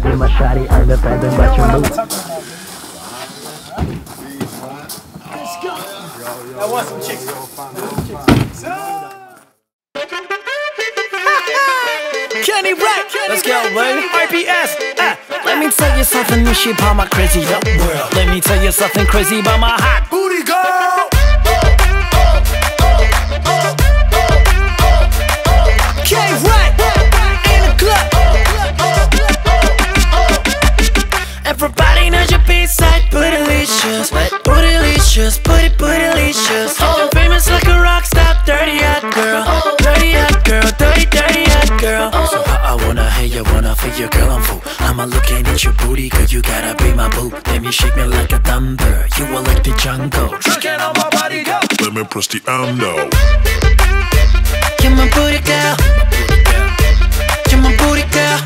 shawty independent, but you move. I want some chicks. Kenny Black, let's go, baby. RPS. Ah. Let me tell you something new shit about my crazy up world. Let me tell you something crazy about my hot bootylicious, bootylicious, booty, bootylicious. Oh, famous like a rock star, dirty hot girl, dirty hot girl, dirty, dirty hot girl. So I, I wanna, hey, I wanna feel your girl, I'm full. I'ma looking at your booty, cause you gotta be my boo. Let me shake me like a thunder, you are like the jungle. Tricking on my body, go. Let me press the endo. You're my booty girl. You're my booty girl.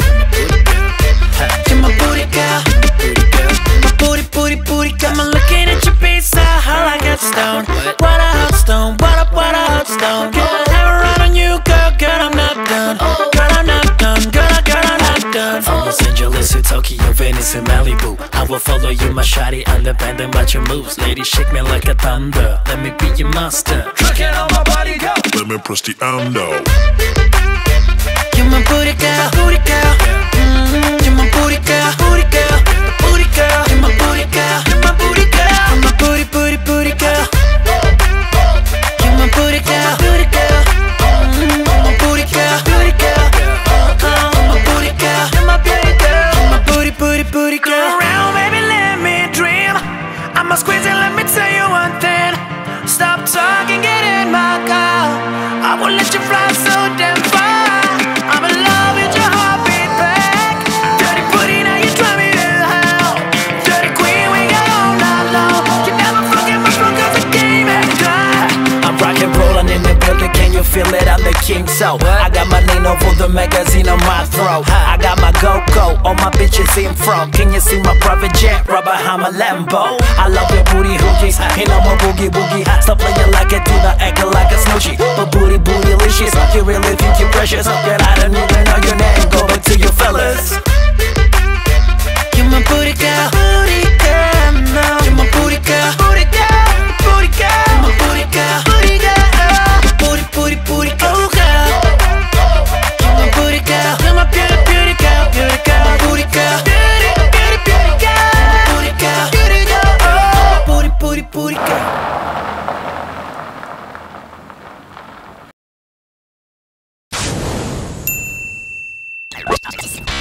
Stone. What a hot stone. What a, what a hot stone. Girl, I have a run on you, girl. Girl, I'm not done. Oh. Girl, I'm not done. Girl, girl, I'm not done. From Los Angeles to Tokyo, Venice and Malibu. I will follow you, my shawty, independent about your moves. Lady, shake me like a thunder. Let me be your master. Tricking on my body, go. Let me press the endo. You're my booty girl, booty girl. I'ma squeeze it, king, so I got my name over the magazine on my throat. I got my go-go, all my bitches in front. Can you see my private jet behind my Lambo? I love your booty hoogies, and I'm a boogie boogie. Stop playing like a tuna, acting like a snoochie. But booty bootylicious, you really think you're precious? That Oh,